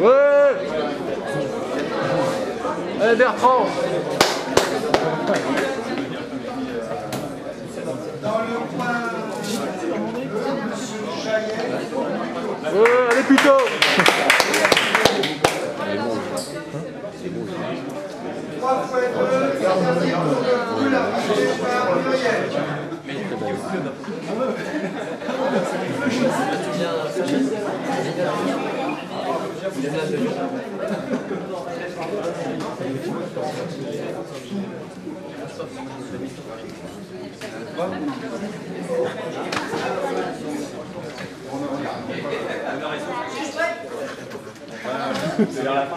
Ouais. Allez Bertrand. Ouais, allez plutôt C'est vers la fin.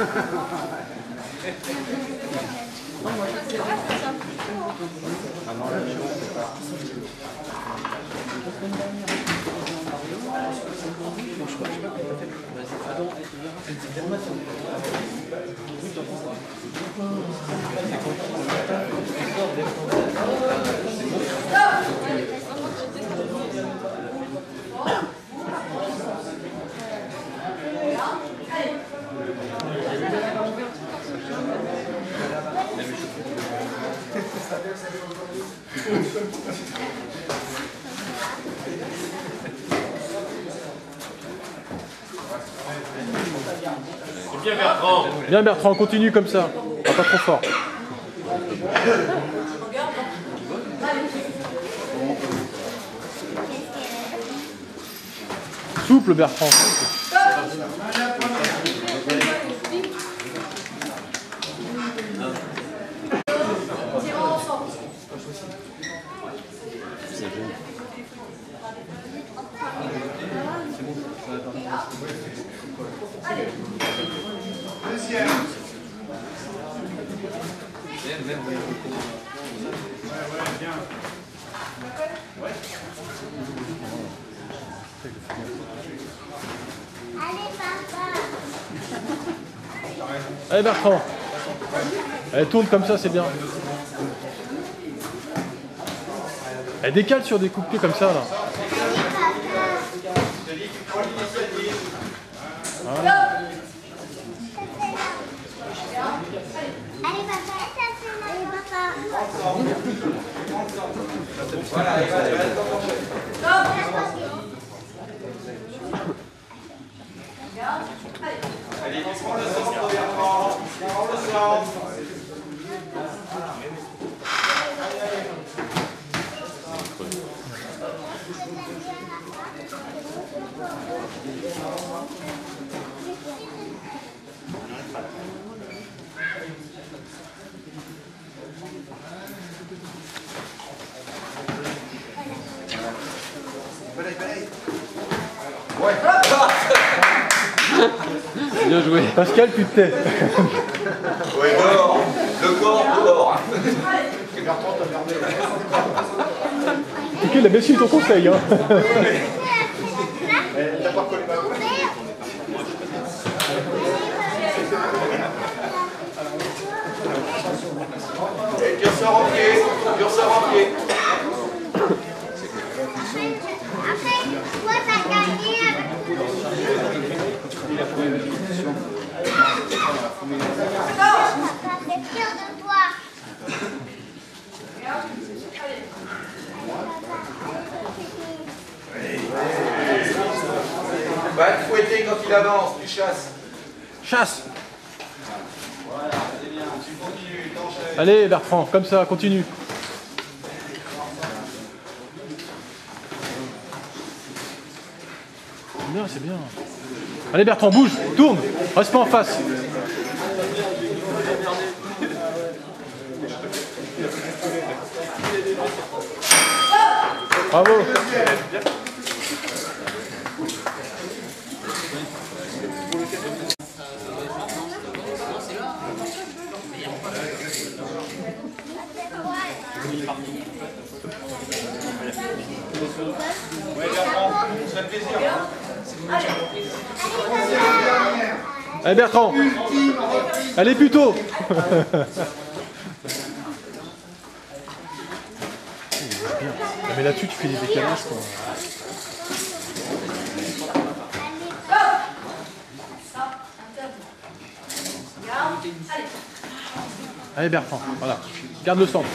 C'est pas. Ah non, là, je sais sais pas. Je pas. Je sais pas. Je sais Bertrand Bien Bertrand, continue comme ça. Ah, pas trop fort. Souple Bertrand. Allez, papa. Allez Bertrand. Elle tourne comme ça, c'est bien. Elle décale sur des coups de pied comme ça là. Allez, papa. Allez, papa. Allez, prends le centre, Bertrand. Prends le Bien joué. Pascal, tu te tais. Ouais, alors, le corps Ok, il a bien suivi ton conseil. Hein. Et ressors en pied, ressors en pied. Après, toi, t'as gagné avec Papa, c'est fier de toi. Va te fouetter quand il avance, tu chasses. Chasse Allez Bertrand, comme ça, continue. C'est bien, c'est bien. Allez Bertrand, bouge, tourne, reste pas en face. Bravo. Ça fait plaisir. Allez Bertrand, allez plus tôt. Ah, Mais là-dessus, tu fais des décalages. Quoi. Allez Bertrand, voilà. Garde le centre.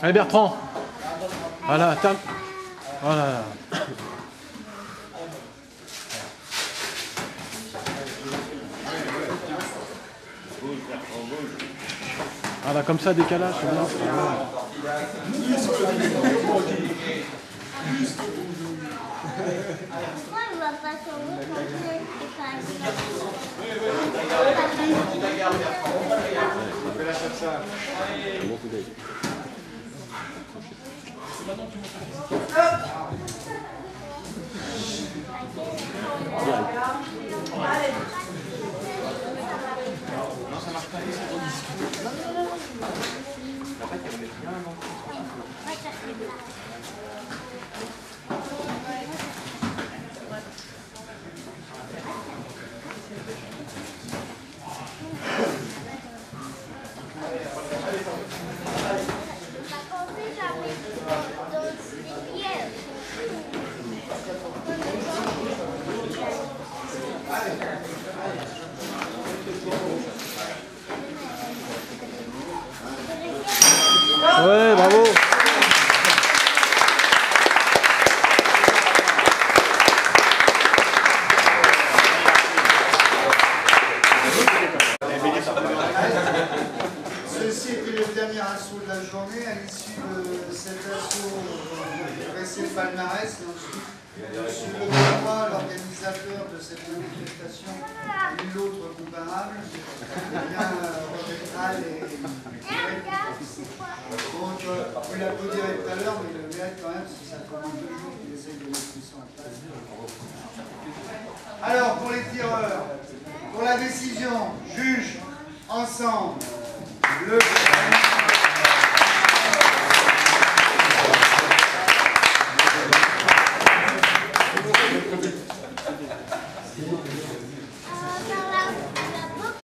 Allez Bertrand. Voilà, terme. Voilà. Voilà, comme ça, décalage, c'est c'est bien. Pourquoi il va pas sauver quand c'est pas Quand on fait jamais dans les pieds. Ouais, bravo. Ceci était le dernier assaut de la journée. À l'issue de cet assaut, on dressé tournoi, l'organisateur de cette manifestation, nul autre comparable, bien, remettra les Donc, vous l'applaudirez tout à l'heure, mais le mérite quand même, si ça de deux jours qu'il essaye de mettre tout ça en place. Alors, pour les tireurs, pour la décision, juge, ensemble, le...